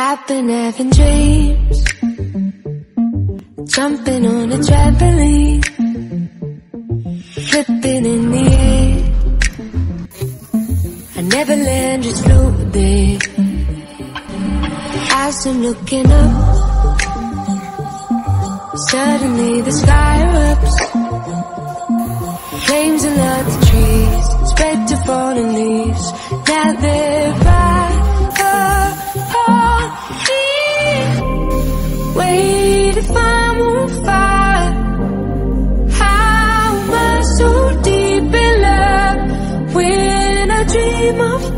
I've been having dreams. Jumping on a trampoline. Flipping in the air. I never land, just float there As I'm looking up. Suddenly the sky erupts. Flames alert the trees Spread to fallen leaves my